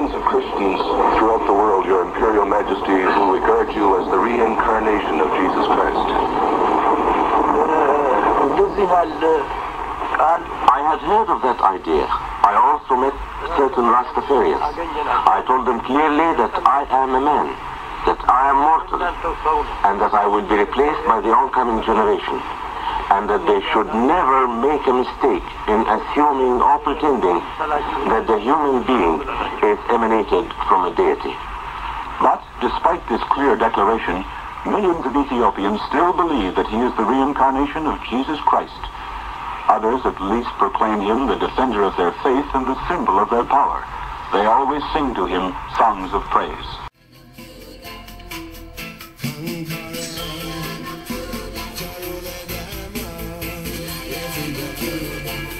millions of Christians throughout the world, Your Imperial Majesty, who regard you as the reincarnation of Jesus Christ. I had heard of that idea. I also met certain Rastafarians. I told them clearly that I am a man, that I am mortal, and that I will be replaced by the oncoming generation, and that they should never make a mistake in assuming or pretending that the human being is emanated from a deity. But despite this clear declaration, millions of Ethiopians still believe that he is the reincarnation of Jesus Christ. Others at least proclaim him the defender of their faith and the symbol of their power. They always sing to him songs of praise. From